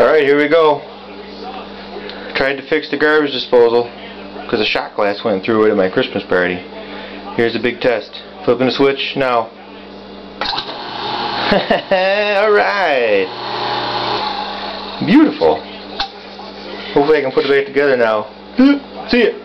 Alright, here we go. Tried to fix the garbage disposal because a shot glass went through it at my Christmas party. Here's a big test. Flipping the switch now. Alright. Beautiful. Hopefully I can put it back together now. See ya.